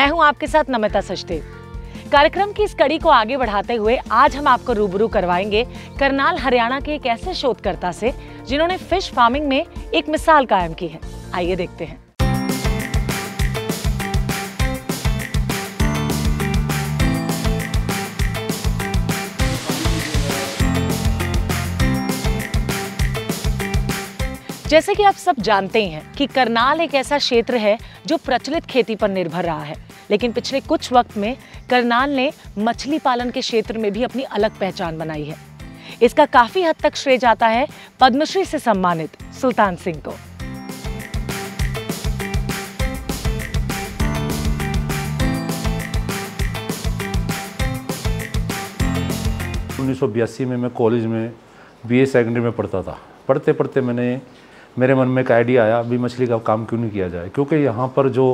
मैं हूँ आपके साथ नमिता सचदेव। कार्यक्रम की इस कड़ी को आगे बढ़ाते हुए आज हम आपको रूबरू करवाएँगे करनाल, हरियाणा के एक ऐसे शोधकर्ता से, जिन्होंने फ़िश फ़ार्मिंग में एक मिसाल कायम की है। आइए देखते हैं। जैसे कि आप सब जानते ही हैं कि करनाल एक ऐसा क्षेत्र है जो प्रचलित खेती पर निर्भर रहा है। लेकिन पिछले कुछ वक्त में करनाल ने मछली पालन के क्षेत्र में भी अपनी अलग पहचान बनाई है। इसका काफ़ी हद तक श्रेय जाता है पद्मश्री से सम्मानित सुल्तान सिंह को। उन्नीस में मैं कॉलेज में बीए सेकेंडरी में पढ़ता था। पढ़ते पढ़ते मैंने, मेरे मन में एक आइडिया आया अभी मछली का काम क्यों नहीं किया जाए? क्योंकि यहाँ पर जो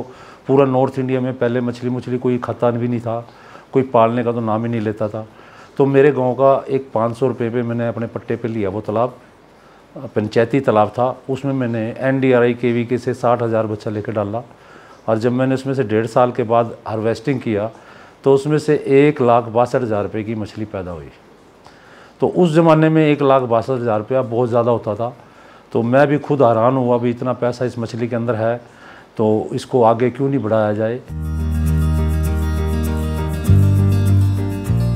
पूरा नॉर्थ इंडिया में पहले मछली मछली कोई खाता भी नहीं था, कोई पालने का तो नाम ही नहीं लेता था। तो मेरे गाँव का एक पाँच सौ रुपये पे मैंने अपने पट्टे पे लिया वो तालाब, पंचायती तालाब था। उसमें मैंने एन डी आर आई के वी के से साठ हज़ार बच्चा लेकर डाला। और जब मैंने उसमें से डेढ़ साल के बाद हार्वेस्टिंग किया तो उसमें से एक लाख बासठ हज़ार रुपये की मछली पैदा हुई। तो उस ज़माने में एक लाख बासठ हज़ार रुपया बहुत ज़्यादा होता था। तो मैं भी खुद हैरान हुआ भी इतना पैसा इस मछली के अंदर है तो इसको आगे क्यों नहीं बढ़ाया जाए?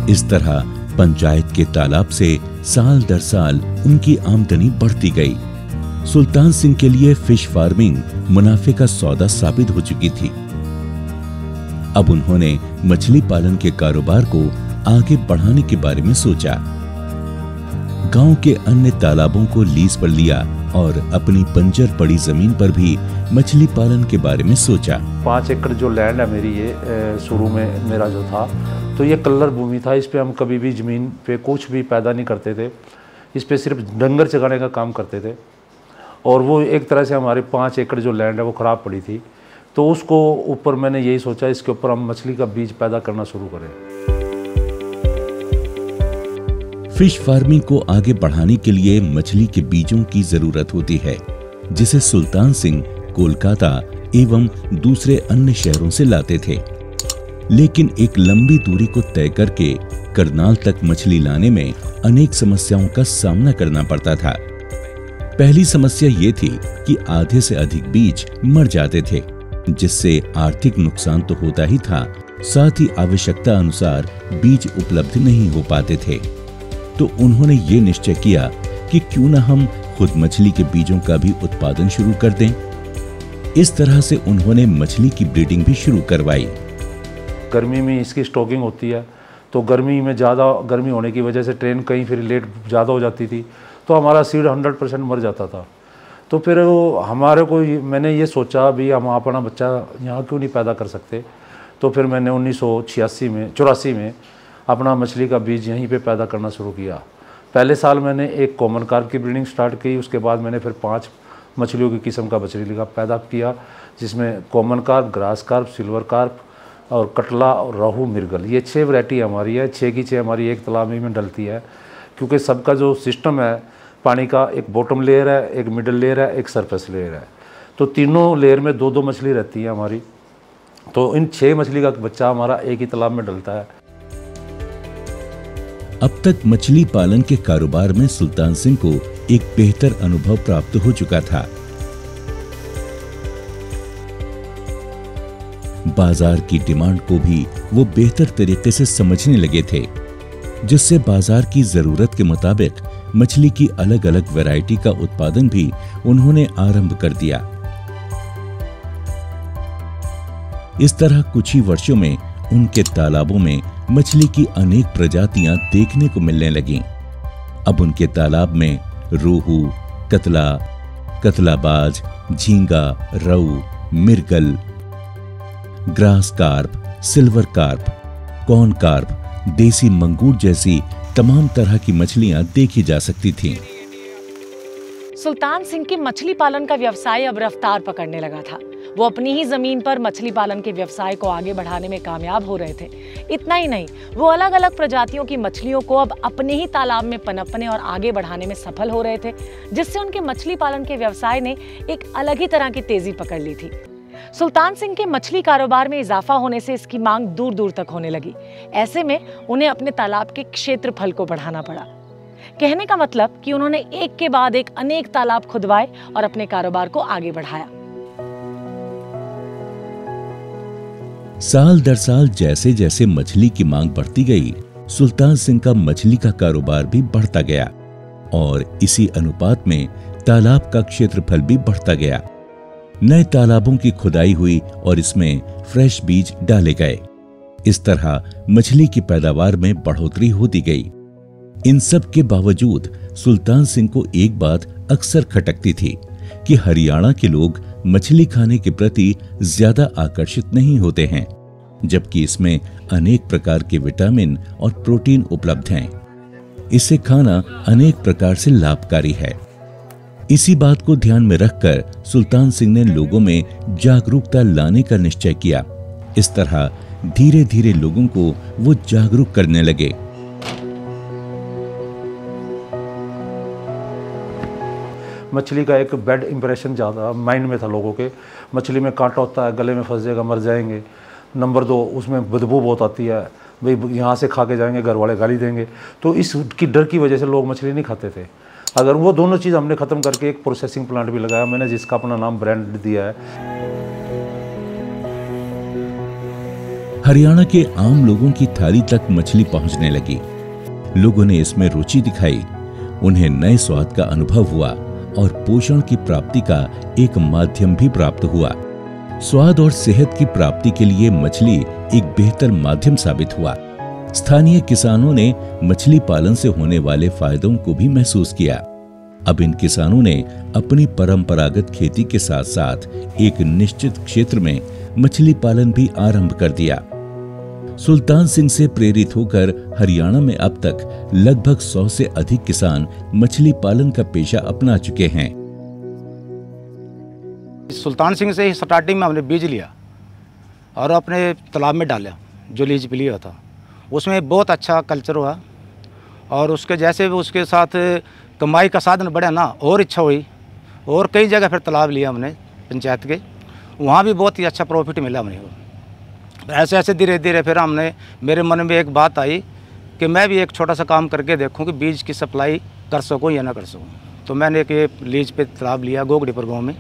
इस तरह पंचायत के तालाब से साल दर साल उनकी आमदनी बढ़ती गई। सुल्तान सिंह के लिए फ़िश फ़ार्मिंग मुनाफे का सौदा साबित हो चुकी थी। अब उन्होंने मछली पालन के कारोबार को आगे बढ़ाने के बारे में सोचा। गाँव के अन्य तालाबों को लीज पर लिया और अपनी पंजर पड़ी ज़मीन पर भी मछली पालन के बारे में सोचा। पाँच एकड़ जो लैंड है मेरी ये शुरू में मेरा जो था तो ये कलर भूमि था। इस पर हम कभी भी ज़मीन पे कुछ भी पैदा नहीं करते थे। इस पर सिर्फ़ डंगर चगाने का काम करते थे। और वो एक तरह से हमारे पाँच एकड़ जो लैंड है वो ख़राब पड़ी थी। तो उसको ऊपर मैंने यही सोचा, इसके ऊपर हम मछली का बीज पैदा करना शुरू करें। फ़िश फ़ार्मिंग को आगे बढ़ाने के लिए मछली के बीजों की ज़रूरत होती है, जिसे सुल्तान सिंह कोलकाता एवं दूसरे अन्य शहरों से लाते थे। लेकिन एक लंबी दूरी को तय करके करनाल तक मछली लाने में अनेक समस्याओं का सामना करना पड़ता था। पहली समस्या ये थी कि आधे से अधिक बीज मर जाते थे, जिससे आर्थिक नुकसान तो होता ही था, साथ ही आवश्यकता अनुसार बीज उपलब्ध नहीं हो पाते थे। तो उन्होंने ये निश्चय किया कि क्यों न हम खुद मछली के बीजों का भी उत्पादन शुरू कर दें। इस तरह से उन्होंने मछली की ब्रीडिंग भी शुरू करवाई। गर्मी में इसकी स्टॉकिंग होती है तो गर्मी में ज़्यादा गर्मी होने की वजह से ट्रेन कहीं फिर लेट ज़्यादा हो जाती थी तो हमारा सीड हंड्रेड परसेंट मर जाता था। तो फिर हमारे को मैंने ये सोचा भी हम अपना बच्चा यहाँ क्यों नहीं पैदा कर सकते? तो फिर मैंने उन्नीस सौ छियासी में, चौरासी में अपना मछली का बीज यहीं पे पैदा करना शुरू किया। पहले साल मैंने एक कॉमन कार्प की ब्रीडिंग स्टार्ट की, उसके बाद मैंने फिर पाँच मछलियों की किस्म का मछली का पैदा किया, जिसमें common carp grass carp silver carp और कटला और रोहू मिर्गल ये छः वैरायटी हमारी है छः की छः हमारी एक तालाब में डलती है, क्योंकि सबका जो सिस्टम है, पानी का एक बॉटम लेयर है, एक मिडल लेयर है, एक सरफेस लेयर है। तो तीनों लेयर में दो दो मछली रहती है हमारी। तो इन छः मछली का बच्चा हमारा एक ही तालाब में डलता है। अब तक मछली पालन के कारोबार में सुल्तान सिंह को एक बेहतर अनुभव प्राप्त हो चुका था। बाज़ार की डिमांड को भी वो बेहतर तरीके से समझने लगे थे, जिससे बाज़ार की ज़रूरत के मुताबिक मछली की अलग अलग वैरायटी का उत्पादन भी उन्होंने आरंभ कर दिया। इस तरह कुछ ही वर्षों में उनके तालाबों में मछली की अनेक प्रजातियाँ देखने को मिलने लगीं। अब उनके तालाब में रोहू, कतला, कतलाबाज, झींगा, रऊ, mrigal grass carp silver carp corn carp देसी मंगूर जैसी तमाम तरह की मछलियाँ देखी जा सकती थीं। सुल्तान सिंह की मछली पालन का व्यवसाय अब रफ्तार पकड़ने लगा था वो अपनी ही ज़मीन पर मछली पालन के व्यवसाय को आगे बढ़ाने में कामयाब हो रहे थे। इतना ही नहीं, वो अलग अलग प्रजातियों की मछलियों को अब अपने ही तालाब में पनपने और आगे बढ़ाने में सफल हो रहे थे, जिससे उनके मछली पालन के व्यवसाय ने एक अलग ही तरह की तेज़ी पकड़ ली थी। सुल्तान सिंह के मछली कारोबार में इजाफा होने से इसकी मांग दूर दूर तक होने लगी। ऐसे में उन्हें अपने तालाब के क्षेत्रफल को बढ़ाना पड़ा। कहने का मतलब कि उन्होंने एक के बाद एक अनेक तालाब खुदवाए और अपने कारोबार को आगे बढ़ाया। साल दर साल जैसे जैसे मछली की मांग बढ़ती गई, सुल्तान सिंह का मछली का कारोबार भी बढ़ता गया और इसी अनुपात में तालाब का क्षेत्रफल भी बढ़ता गया। नए तालाबों की खुदाई हुई और इसमें फ्रेश बीज डाले गए। इस तरह मछली की पैदावार में बढ़ोतरी होती गई। इन सब के बावजूद सुल्तान सिंह को एक बात अक्सर खटकती थी कि हरियाणा के लोग मछली खाने के प्रति ज़्यादा आकर्षित नहीं होते हैं, जबकि इसमें अनेक प्रकार के विटामिन और प्रोटीन उपलब्ध हैं। इसे खाना अनेक प्रकार से लाभकारी है। इसी बात को ध्यान में रखकर सुल्तान सिंह ने लोगों में जागरूकता लाने का निश्चय किया। इस तरह धीरे धीरे लोगों को वो जागरूक करने लगे। मछली का एक बैड इंप्रेशन ज़्यादा माइंड में था लोगों के। मछली में कांटा होता है, गले में फंस जाएगा, मर जाएँगे। नंबर दो, उसमें बदबू बहुत आती है। भाई, यहाँ से खा के जाएँगे, घर वाले गाली देंगे। तो इसकी डर की वजह से लोग मछली नहीं खाते थे। अगर वो दोनों चीज़ हमने ख़त्म करके एक प्रोसेसिंग प्लांट भी लगाया, मैंने जिसका अपना नाम ब्रांड दिया है। हरियाणा के आम लोगों की थाली तक मछली पहुँचने लगी। लोगों ने इसमें रुचि दिखाई। उन्हें नए स्वाद का अनुभव हुआ। और पोषण की प्राप्ति का एक माध्यम भी प्राप्त हुआ। स्वाद और सेहत की प्राप्ति के लिए मछली एक बेहतर माध्यम साबित हुआ। स्थानीय किसानों ने मछली पालन से होने वाले फायदों को भी महसूस किया। अब इन किसानों ने अपनी परंपरागत खेती के साथ साथ एक निश्चित क्षेत्र में मछली पालन भी आरंभ कर दिया। सुल्तान सिंह से प्रेरित होकर हरियाणा में अब तक लगभग सौ से अधिक किसान मछली पालन का पेशा अपना चुके हैं। सुल्तान सिंह से ही स्टार्टिंग में हमने बीज लिया और अपने तालाब में डाला, जो लीज पे लिया था। उसमें बहुत अच्छा कल्चर हुआ और उसके जैसे भी उसके साथ कमाई का साधन बढ़ा ना, और इच्छा हुई। और कई जगह फिर तालाब लिया हमने, पंचायत के। वहाँ भी बहुत ही अच्छा प्रॉफिट मिला हमने। ऐसे ऐसे धीरे धीरे फिर हमने, मेरे मन में एक बात आई कि मैं भी एक छोटा सा काम करके देखूँ कि बीज की सप्लाई कर सकूँ या ना कर सकूँ। तो मैंने एक ये लीज पे तालाब लिया गोगड़ीपुर गाँव में।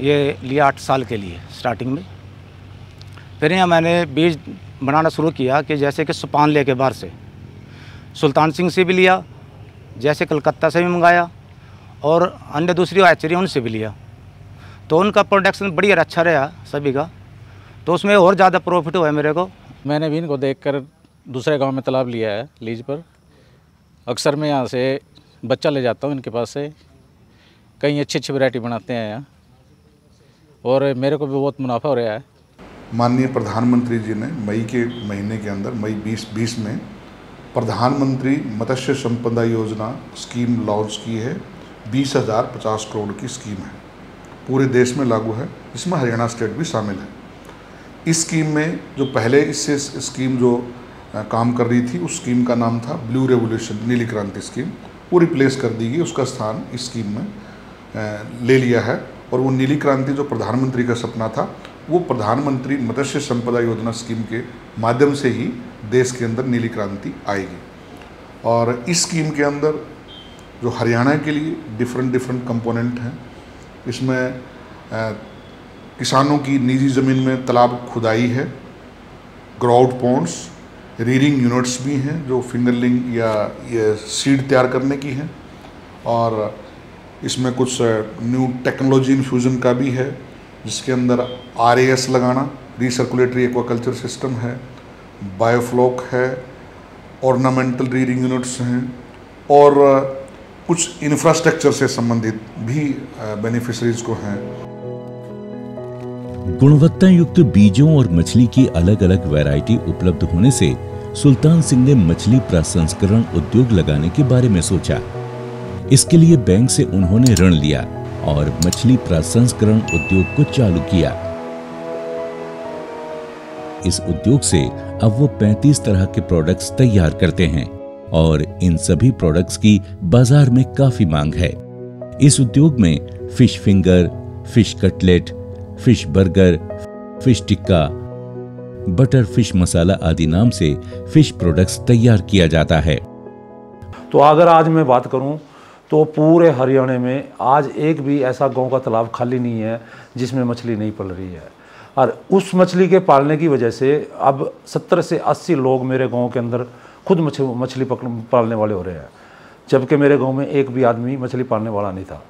ये लिया आठ साल के लिए स्टार्टिंग में। फिर यहाँ मैंने बीज बनाना शुरू किया कि जैसे कि सुपान ले के बाहर से। सुल्तान सिंह से भी लिया, जैसे कलकत्ता से भी मंगाया और अन्य दूसरी हैचरी उनसे भी लिया। तो उनका प्रोडक्शन बढ़िया अच्छा रहा सभी का। तो उसमें और ज़्यादा प्रॉफिट हुआ है मेरे को। मैंने भी इनको देख कर दूसरे गाँव में तालाब लिया है लीज पर। अक्सर मैं यहाँ से बच्चा ले जाता हूँ इनके पास से। कई अच्छी अच्छी वैरायटी बनाते हैं यहाँ। और मेरे को भी बहुत मुनाफा हो रहा है। माननीय प्रधानमंत्री जी ने मई के महीने के अंदर मई 2020 में प्रधानमंत्री मत्स्य संपदा योजना स्कीम लॉन्च की है। बीस हज़ार पचास करोड़ की स्कीम है। पूरे देश में लागू है। इसमें हरियाणा स्टेट भी शामिल है। इस स्कीम में जो पहले इससे स्कीम जो काम कर रही थी, उस स्कीम का नाम था ब्लू रेवोल्यूशन नीली क्रांति स्कीम। वो रिप्लेस कर दी गई, उसका स्थान इस स्कीम में ले लिया है। और वो नीली क्रांति जो प्रधानमंत्री का सपना था, वो प्रधानमंत्री मत्स्य संपदा योजना स्कीम के माध्यम से ही देश के अंदर नीली क्रांति आएगी। और इस स्कीम के अंदर जो हरियाणा के लिए डिफरेंट डिफरेंट कंपोनेंट हैं, इसमें किसानों की निजी ज़मीन में तालाब खुदाई है ग्राउड पॉन्ड्स रीडिंग यूनिट्स भी हैं जो फिंगरलिंग या ये सीड तैयार करने की हैं, और इसमें कुछ न्यू टेक्नोलॉजी इन्फ्यूज़न का भी है, जिसके अंदर आर लगाना रिसर्कुलेटरी एक्वाकल्चर सिस्टम है बायोफ्लॉक है ऑर्नामेंटल रीडिंग यूनिट्स हैं, और कुछ इंफ्रास्ट्रक्चर से संबंधित भी बेनिफिशरीज को हैं। गुणवत्ता युक्त बीजों और मछली की अलग अलग वैरायटी उपलब्ध होने से सुल्तान सिंह ने मछली प्रसंस्करण उद्योग लगाने के बारे में सोचा। इसके लिए बैंक से उन्होंने ऋण लिया और मछली प्रसंस्करण उद्योग को चालू किया। इस उद्योग से अब वो 35 तरह के प्रोडक्ट्स तैयार करते हैं और इन सभी प्रोडक्ट्स की बाज़ार में काफ़ी मांग है। इस उद्योग में fish finger fish cutlet fish burger, fish tikka, butter fish masala आदि नाम से फ़िश प्रोडक्ट्स तैयार किया जाता है। तो अगर आज मैं बात करूँ तो पूरे हरियाणा में आज एक भी ऐसा गाँव का तालाब खाली नहीं है, जिसमें मछली नहीं पल रही है। और उस मछली के पालने की वजह से अब 70 से 80 लोग मेरे गाँव के अंदर खुद मछली पकड़, पालने वाले हो रहे हैं। जबकि मेरे गाँव में एक भी आदमी मछली पालने वाला नहीं था।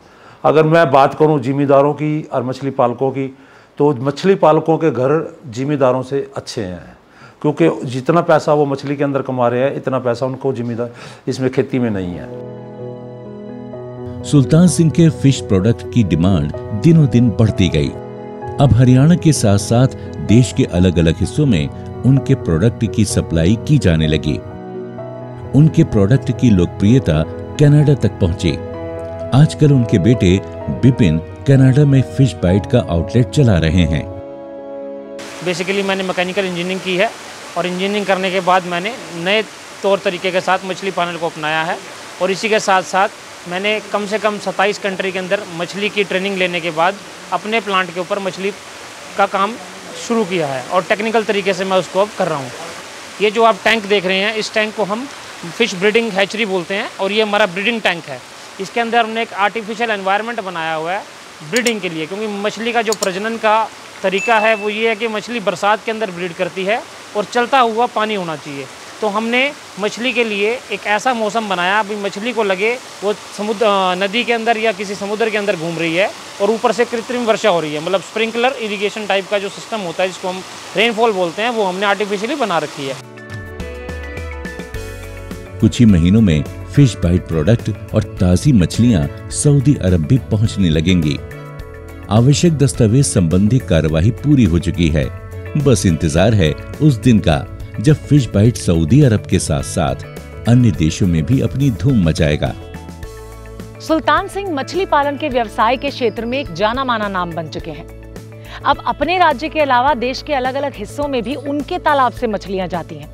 अगर मैं बात करूँ जिम्मेदारों की और मछली पालकों की तो मछली पालकों के घर जिम्मेदारों से अच्छे हैं। क्योंकि जितना पैसा वो मछली के अंदर कमा रहे हैं, इतना पैसा उनको जिम्मेदार इसमें खेती में नहीं है। सुल्तान सिंह के फ़िश प्रोडक्ट की डिमांड दिनों दिन बढ़ती गई। अब हरियाणा के साथ साथ देश के अलग अलग हिस्सों में उनके प्रोडक्ट की सप्लाई की जाने लगी। उनके प्रोडक्ट की लोकप्रियता कनाडा तक पहुँची। आजकल उनके बेटे बिपिन कनाडा में फ़िश बाइट का आउटलेट चला रहे हैं। बेसिकली मैंने मैकेनिकल इंजीनियरिंग की है और इंजीनियरिंग करने के बाद मैंने नए तौर तरीके के साथ मछली पालन को अपनाया है और इसी के साथ साथ मैंने कम से कम 27 कंट्री के अंदर मछली की ट्रेनिंग लेने के बाद अपने प्लांट के ऊपर मछली का काम शुरू किया है और टेक्निकल तरीके से मैं उसको अब कर रहा हूँ। ये जो आप टैंक देख रहे हैं, इस टैंक को हम फ़िश ब्रीडिंग हैचरी बोलते हैं और ये हमारा ब्रीडिंग टैंक है। इसके अंदर हमने एक आर्टिफिशियल एनवायरनमेंट बनाया हुआ है ब्रीडिंग के लिए, क्योंकि मछली का जो प्रजनन का तरीका है, वो ये है कि मछली बरसात के अंदर ब्रीड करती है और चलता हुआ पानी होना चाहिए। तो हमने मछली के लिए एक ऐसा मौसम बनाया, अभी मछली को लगे वो समुद्र नदी के अंदर या किसी समुद्र के अंदर घूम रही है और ऊपर से कृत्रिम वर्षा हो रही है। मतलब स्प्रिंकलर इरिगेशन टाइप का जो सिस्टम होता है, जिसको हम रेनफॉल बोलते हैं, वो हमने आर्टिफिशियली बना रखी है। कुछ ही महीनों में फ़िश बाइट प्रोडक्ट और ताज़ी मछलियाँ सऊदी अरब भी पहुँचने लगेंगी। आवश्यक दस्तावेज़ संबंधी कार्यवाही पूरी हो चुकी है। बस इंतज़ार है उस दिन का, जब फ़िश बाइट सऊदी अरब के साथ साथ अन्य देशों में भी अपनी धूम मचाएगा। सुल्तान सिंह मछली पालन के व्यवसाय के क्षेत्र में एक जाना माना नाम बन चुके हैं। अब अपने राज्य के अलावा देश के अलग अलग हिस्सों में भी उनके तालाब से मछलियाँ जाती हैं।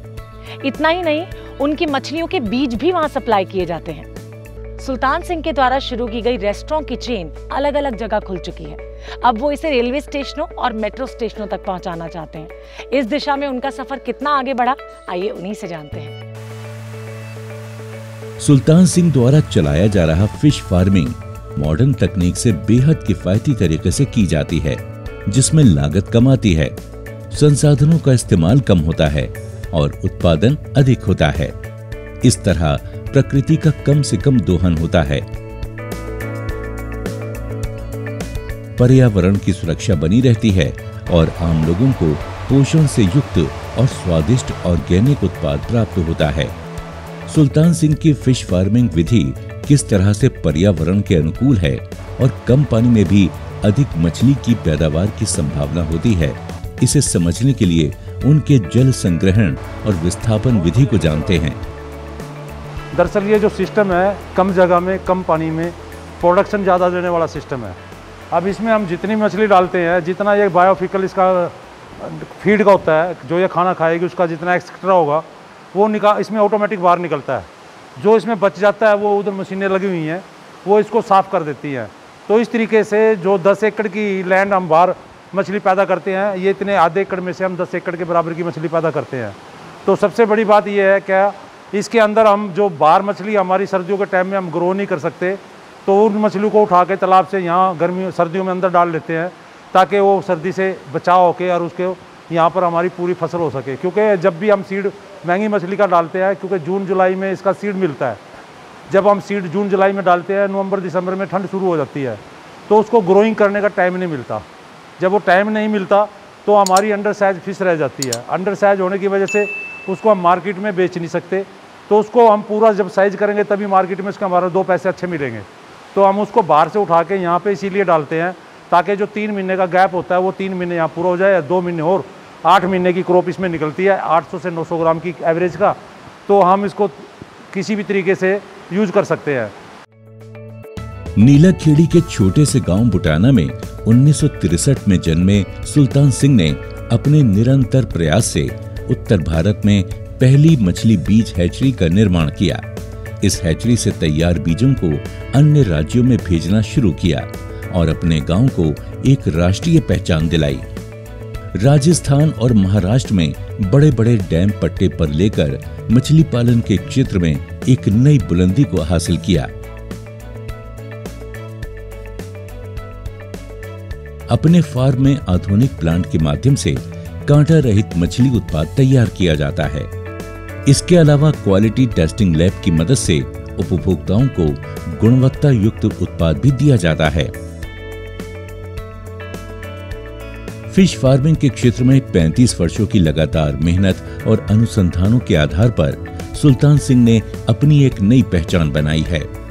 इतना ही नहीं उनकी मछलियों के बीज भी वहाँ सप्लाई किए जाते हैं। सुल्तान सिंह के द्वारा शुरू की गई रेस्टोरों की चेन अलग अलग जगह खुल चुकी है। अब वो इसे रेलवे स्टेशनों और मेट्रो स्टेशनों तक पहुंचाना चाहते हैं। इस दिशा में उनका सफ़र कितना आगे बढ़ा, आइए उन्हीं से जानते हैं। सुल्तान सिंह द्वारा चलाया जा रहा फ़िश फ़ार्मिंग मॉडर्न तकनीक से बेहद किफायती तरीके से की जाती है, जिसमें लागत कम आती है, संसाधनों का इस्तेमाल कम होता है। और उत्पादन अधिक होता है। इस तरह प्रकृति का कम से कम दोहन होता है। पर्यावरण की सुरक्षा बनी रहती है और आम लोगों को पोषण से युक्त और स्वादिष्ट ऑर्गेनिक उत्पाद प्राप्त होता है। सुल्तान सिंह की फ़िश फ़ार्मिंग विधि किस तरह से पर्यावरण के अनुकूल है और कम पानी में भी अधिक मछली की पैदावार की संभावना होती है, इसे समझने के लिए उनके जल संग्रहण और विस्थापन विधि को जानते हैं। दरअसल ये जो सिस्टम है, कम जगह में, कम पानी में, प्रोडक्शन ज़्यादा देने वाला सिस्टम है। अब इसमें हम जितनी मछली डालते हैं, जितना ये बायोफिकल इसका, फ़ीड का होता है, जो ये खाना खाएगी, उसका जितना एक्स्ट्रा होगा, वो निकाल इसमें ऑटोमेटिक बाहर निकलता है। जो इसमें बच जाता है, वो उधर मशीनें लगी हुई हैं, वो इसको साफ़ कर देती हैं। तो इस तरीके से जो 10 एकड़ की लैंड हम बाहर मछली पैदा करते हैं। ये इतने आधे एकड़ में से हम 10 एकड़ के बराबर की मछली पैदा करते हैं। तो सबसे बड़ी बात ये है क्या, इसके अंदर हम जो बाहर मछली हमारी सर्दियों के टाइम में हम ग्रो नहीं कर सकते तो उन मछली को उठा के तालाब से यहाँ गर्मी, सर्दियों में अंदर डाल लेते हैं, ताकि वो सर्दी से बचाव होके और उसके यहाँ पर हमारी पूरी फ़सल हो सके। क्योंकि जब भी हम सीड महँगी मछली का डालते हैं, क्योंकि जून, जुलाई में इसका सीड मिलता है। जब हम सीड जून, जुलाई में डालते हैं, नवंबर, दिसंबर में ठंड शुरू हो जाती है तो उसको ग्रोइंग करने का टाइम नहीं मिलता। जब वो टाइम नहीं मिलता तो हमारी अंडर साइज़ फ़िश रह जाती है। अंडर साइज़ होने की वजह से उसको हम मार्केट में बेच नहीं सकते। तो उसको हम पूरा जब साइज़ करेंगे, तभी मार्केट में उसके हमारा दो पैसे अच्छे मिलेंगे। तो हम उसको बाहर से उठा के यहाँ पे इसीलिए डालते हैं, ताकि जो तीन महीने का गैप होता है, वो तीन महीने यहाँ पूरा हो जाए या दो महीने और। आठ महीने की क्रॉप इसमें निकलती है 800 से 900 ग्राम की एवरेज का। तो हम इसको किसी भी तरीके से यूज़ कर सकते हैं। नीला खेड़ी के छोटे से गाँव बुटाना में उन्नीस में जन्मे सुल्तान सिंह ने अपने निरंतर प्रयास से उत्तर भारत में पहली मछली बीज हैचरी का निर्माण किया। इस हैचरी से तैयार बीजों को अन्य राज्यों में भेजना शुरू किया और अपने गाँव को एक राष्ट्रीय पहचान दिलाई। राजस्थान और महाराष्ट्र में बड़े बड़े डैम पट्टे पर लेकर मछली पालन के क्षेत्र में एक नई बुलंदी को हासिल किया। अपने फार्म में आधुनिक प्लांट के माध्यम से कांटा रहित मछली उत्पाद तैयार किया जाता है। इसके अलावा क्वालिटी टेस्टिंग लैब की मदद से उपभोक्ताओं को गुणवत्ता युक्त उत्पाद भी दिया जाता है। फ़िश फ़ार्मिंग के क्षेत्र में 35 वर्षों की लगातार मेहनत और अनुसंधानों के आधार पर सुल्तान सिंह ने अपनी एक नई पहचान बनाई है।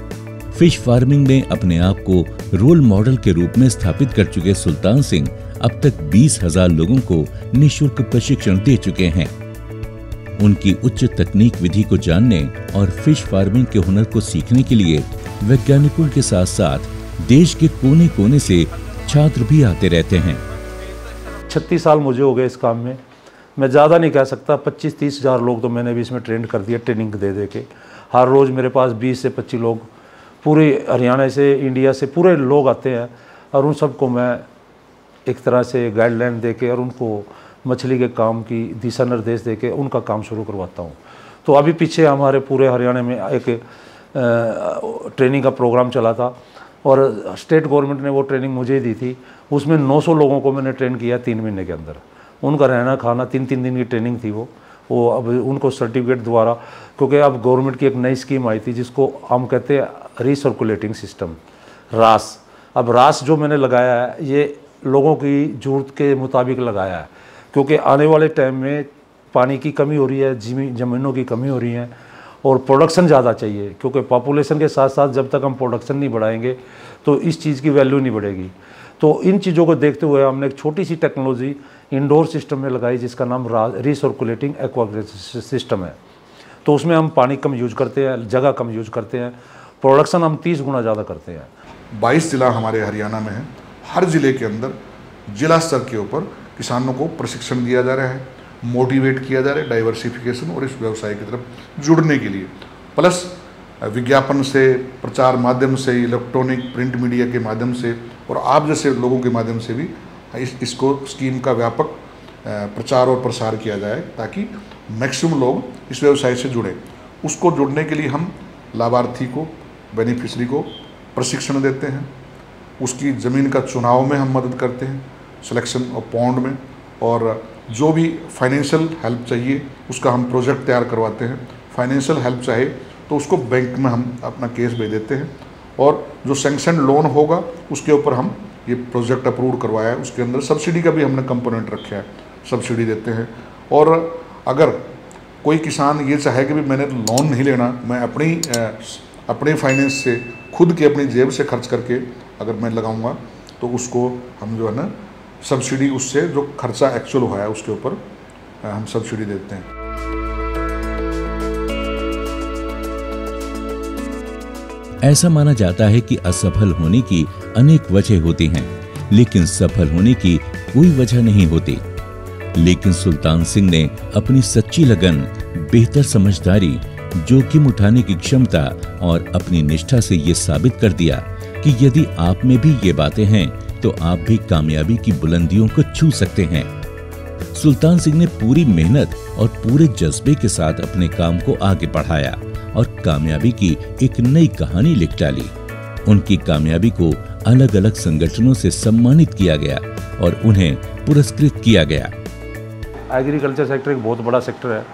फ़िश फ़ार्मिंग में अपने आप को रोल मॉडल के रूप में स्थापित कर चुके सुल्तान सिंह अब तक बीस हज़ार लोगों को निशुल्क प्रशिक्षण दे चुके हैं। उनकी उच्च तकनीक विधि को जानने और फ़िश फ़ार्मिंग के हुनर को सीखने के लिए वैज्ञानिकों के साथ साथ देश के कोने कोने से छात्र भी आते रहते हैं। छत्तीस साल मुझे हो गए इस काम में। मैं ज़्यादा नहीं कह सकता, पच्चीस तीस हज़ार लोग तो मैंने भी इसमें ट्रेंड कर दिया ट्रेनिंग दे दे के। हर रोज़ मेरे पास बीस से पच्चीस लोग पूरे हरियाणा से इंडिया से पूरे लोग आते हैं और उन सबको मैं एक तरह से गाइडलाइन दे के और उनको मछली के काम की दिशा निर्देश दे के उनका काम शुरू करवाता हूँ। तो अभी पीछे हमारे पूरे हरियाणा में एक ट्रेनिंग का प्रोग्राम चला था और स्टेट गवर्नमेंट ने वो ट्रेनिंग मुझे ही दी थी। उसमें 900 लोगों को मैंने ट्रेन किया तीन महीने के अंदर। उनका रहना खाना तीन तीन दिन की ट्रेनिंग थी वो। वो अब उनको सर्टिफिकेट द्वारा, क्योंकि अब गवर्नमेंट की एक नई स्कीम आई थी जिसको हम कहते हैं रिसर्कुलेटिंग सिस्टम रास अब रास जो मैंने लगाया है, ये लोगों की ज़रूरत के मुताबिक लगाया है, क्योंकि आने वाले टाइम में पानी की कमी हो रही है, जमी, ज़मीनों की कमी हो रही है, और प्रोडक्शन ज़्यादा चाहिए, क्योंकि पॉपुलेशन के साथ साथ जब तक हम प्रोडक्शन नहीं बढ़ाएँगे तो इस चीज़ की वैल्यू नहीं बढ़ेगी। तो इन चीज़ों को देखते हुए हमने एक छोटी सी टेक्नोलॉजी इंडोर सिस्टम में लगाई, जिसका नाम रिसर्कुलेटिंग एक्वा सिस्टम है। तो उसमें हम पानी कम यूज़ करते हैं, जगह कम यूज़ करते हैं प्रोडक्शन हम तीस गुना ज़्यादा करते हैं। बाईस ज़िला हमारे हरियाणा में है। हर ज़िले के अंदर जिला स्तर के ऊपर किसानों को प्रशिक्षण दिया जा रहा है, मोटिवेट किया जा रहा है डाइवर्सिफिकेशन और इस व्यवसाय की तरफ़ जुड़ने के लिए। प्लस, विज्ञापन से, प्रचार माध्यम से, इलेक्ट्रॉनिक प्रिंट मीडिया के माध्यम से और आप जैसे लोगों के माध्यम से भी इस, इसको, स्कीम का व्यापक प्रचार और प्रसार किया जाए ताकि मैक्सिमम लोग इस व्यवसाय से जुड़े। उसको जुड़ने के लिए हम लाभार्थी को बेनिफिशरी को प्रशिक्षण देते हैं। उसकी ज़मीन का चुनाव में हम मदद करते हैं सिलेक्शन और पॉन्ड में, और जो भी फाइनेंशियल हेल्प चाहिए, उसका हम प्रोजेक्ट तैयार करवाते हैं। फाइनेंशियल हेल्प चाहे तो उसको बैंक में हम अपना केस भेज देते हैं। और जो सेंक्शन लोन होगा, उसके ऊपर हम ये प्रोजेक्ट अप्रूव करवाया है। उसके अंदर सब्सिडी का भी हमने कंपोनेंट रखा है। सब्सिडी देते हैं। और अगर कोई किसान ये चाहे कि भी, मैंने लोन नहीं लेना, मैं अपनी अपने फाइनेंस से खुद के अपनी जेब से खर्च करके अगर मैं लगाऊँगा तो उसको हम जो है ना सब्सिडी उससे जो खर्चा एक्चुअल हुआ है उसके ऊपर हम सब्सिडी देते हैं। ऐसा माना जाता है कि असफल होने की अनेक वजह होती हैं, लेकिन सफल होने की कोई वजह नहीं होती। लेकिन सुल्तान सिंह ने अपनी सच्ची लगन बेहतर समझदारी जोखिम उठाने की क्षमता और अपनी निष्ठा से ये साबित कर दिया कि यदि आप में भी ये बातें हैं तो आप भी कामयाबी की बुलंदियों को छू सकते हैं। सुल्तान सिंह ने पूरी मेहनत और पूरे जज्बे के साथ अपने काम को आगे बढ़ाया और कामयाबी की एक नई कहानी लिख डाली। उनकी कामयाबी को अलग अलग संगठनों से सम्मानित किया गया और उन्हें पुरस्कृत किया गया। एग्रीकल्चर सेक्टर एक बहुत बड़ा सेक्टर है।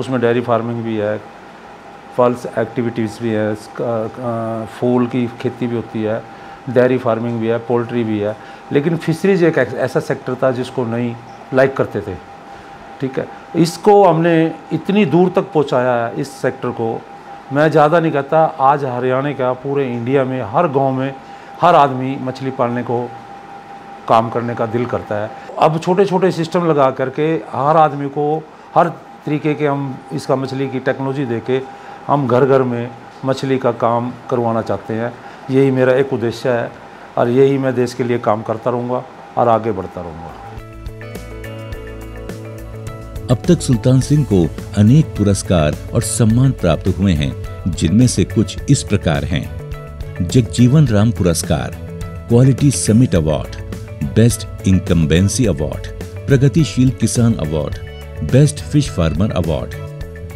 उसमें डेयरी फ़ार्मिंग भी है फल्स एक्टिविटीज़ भी है फूल की खेती भी होती है डेयरी फ़ार्मिंग भी है पोल्ट्री भी है, लेकिन फिशरीज एक ऐसा सेक्टर था जिसको नहीं लाइक करते थे, ठीक है? इसको हमने इतनी दूर तक पहुँचाया है, इस सेक्टर को। मैं ज़्यादा नहीं कहता, आज हरियाणा का पूरे इंडिया में, हर गाँव में, हर आदमी मछली पालने को काम करने का दिल करता है। अब छोटे छोटे सिस्टम लगा करके हर आदमी को हर तरीके के हम इसका मछली की टेक्नोलॉजी दे के हम घर घर में मछली का काम करवाना चाहते हैं। यही मेरा एक उद्देश्य है और यही मैं देश के लिए काम करता रहूँगा और आगे बढ़ता रहूँगा। अब तक सुल्तान सिंह को अनेक पुरस्कार और सम्मान प्राप्त हुए हैं, जिनमें से कुछ इस प्रकार हैं। जगजीवन राम पुरस्कार quality summit award best incumbency award प्रगतिशील किसान award best fish farmer award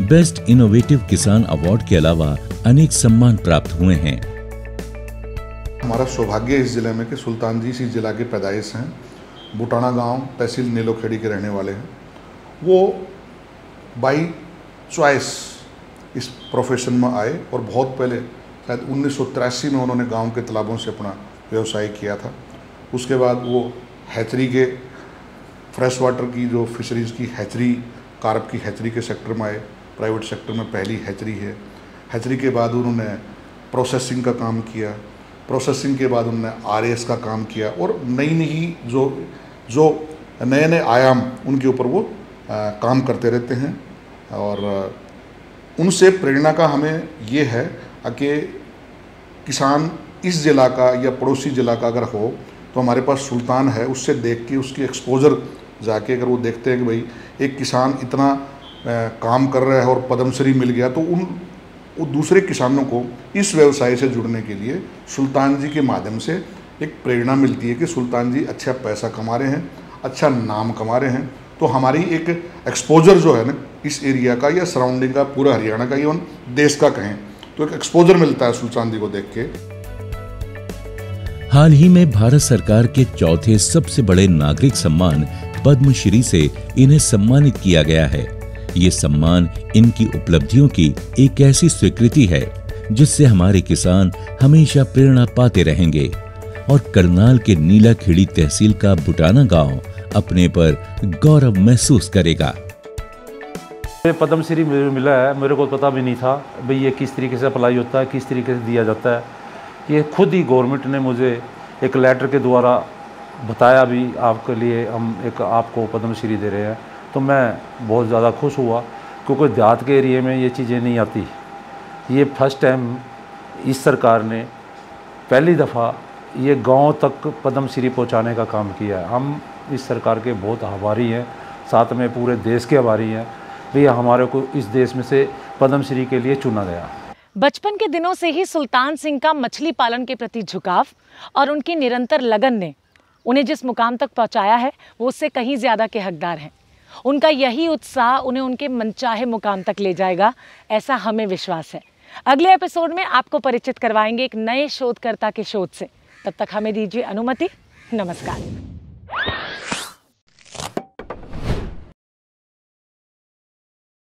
best innovative किसान अवार्ड के अलावा अनेक सम्मान प्राप्त हुए हैं। हमारा सौभाग्य इस ज़िले में कि सुल्तान जी इसी ज़िला के पैदाइश हैं। बुटाना गाँव तहसील नीलोखेड़ी के रहने वाले हैं। वो बाई चॉइस इस प्रोफेशन में आए और बहुत पहले, शायद उन्नीस सौ तिरासी में उन्होंने गाँव के तालाबों से अपना व्यवसाय किया था। उसके बाद वो हैचरी के फ्रेश वाटर की जो फिशरीज़ की हैचरी कारप की हैचरी के सेक्टर में आए। प्राइवेट सेक्टर में पहली हैचरी है। हैचरी के बाद उन्होंने प्रोसेसिंग का काम किया। प्रोसेसिंग के बाद उन्होंने आरएस का काम किया और नई नई जो जो नए नए आयाम उनके ऊपर वो आ, काम करते रहते हैं और उनसे प्रेरणा का हमें ये है कि किसान इस ज़िला का या पड़ोसी ज़िला का अगर हो तो हमारे पास सुल्तान है उससे देख के उसकी एक्सपोजर जाके अगर वो देखते हैं कि भाई एक किसान इतना काम कर रहा है और पद्मश्री मिल गया तो उन, वो दूसरे किसानों को इस व्यवसाय से जुड़ने के लिए सुल्तान जी के माध्यम से एक प्रेरणा मिलती है कि सुल्तान जी अच्छा पैसा कमा रहे हैं अच्छा नाम कमा रहे हैं। तो हमारी एक एक्सपोजर जो है ना, इस एरिया का या सराउंडिंग का, पूरा हरियाणा का इवन देश का कहें तो एक एक्सपोजर मिलता है सुल्तान जी को देख के। हाल ही में भारत सरकार के चौथे सबसे बड़े नागरिक सम्मान पद्मश्री से इन्हें सम्मानित किया गया है। ये सम्मान इनकी उपलब्धियों की एक ऐसी स्वीकृति है, जिससे हमारे किसान हमेशा प्रेरणा पाते रहेंगे। और करनाल के नीला खेड़ी तहसील का बुटाना गाँव अपने पर गौरव महसूस करेगा। पद्मश्री मिला है। मेरे को पता भी नहीं था भाई ये किस तरीके से अप्लाई होता है, किस तरीके से दिया जाता है। ये खुद ही गवर्नमेंट ने मुझे एक लेटर के द्वारा बताया भी आपके लिए हम एक आपको पद्मश्री दे रहे हैं। तो मैं बहुत ज़्यादा खुश हुआ, क्योंकि देहात के एरिए में ये चीज़ें नहीं आती। ये फ़र्स्ट टाइम इस सरकार ने पहली दफ़ा ये गाँव तक पद्मश्री पहुँचाने का काम किया है। हम इस सरकार के बहुत आभारी हैं, साथ में पूरे देश के आभारी हैं। भैया, हमारे को इस देश में से पद्मश्री के लिए चुना गया। बचपन के दिनों से ही सुल्तान सिंह का मछली पालन के प्रति झुकाव और उनकी निरंतर लगन ने उन्हें जिस मुकाम तक पहुँचाया है, वो उससे कहीं ज़्यादा के हकदार हैं। उनका यही उत्साह उन्हें उनके मनचाहे मुकाम तक ले जाएगा, ऐसा हमें विश्वास है। अगले एपिसोड में आपको परिचित करवाएँगे एक नए शोधकर्ता के शोध से। तब तक हमें दीजिए अनुमति। नमस्कार।